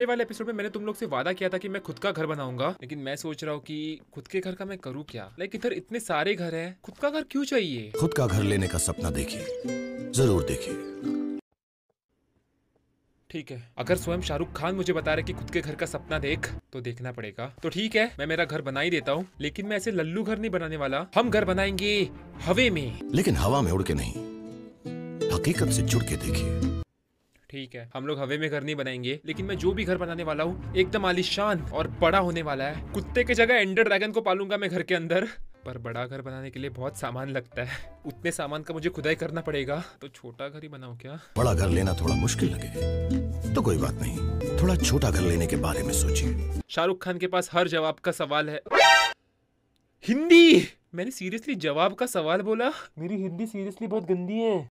ये वाले एपिसोड में मैंने तुम लोग से वादा किया था कि मैं खुद का घर बनाऊँगा लेकिन मैं सोच रहा हूँ कि खुद के घर का मैं करूँ क्या? लाइक इधर इतने सारे घर हैं खुद का घर क्यों चाहिए? खुद का घर लेने का सपना देखिए। ज़रूर देखिए। ठीक है अगर स्वयं शाहरुख खान मुझे बता रहे कि खुद के घर का सपना देख तो देखना पड़ेगा। तो ठीक है मैं मेरा घर बना ही देता हूँ लेकिन मैं ऐसे लल्लू घर नहीं बनाने वाला। हम घर बनाएँगे हवे में। लेकिन हवा में उड़ के नहीं हकीकत से जुड़ के देखिए। ठीक है। हम लोग हवे में घर नहीं बनाएँगे लेकिन मैं जो भी घर बनाने वाला हूँ एकदम आलिशान और बड़ा होने वाला है। कुत्ते की जगह एंडर ड्रैगन को पालूँगा मैं घर के अंदर। पर बड़ा घर बनाने के लिए बहुत सामान लगता है। उतने सामान का मुझे खुदाई करना पड़ेगा। तो छोटा घर ही बनाऊँ क्या? बड़ा घर लेना थोड़ा मुश्किल लगे तो कोई बात नहीं। थोड़ा छोटा घर लेने के बारे में सोचिए। शाहरुख खान के पास हर जवाब का सवाल है। हिंदी! मैंने सीरियसली जवाब का सवाल बोला? मेरी हिंदी सीरियसली बहुत गंदी है।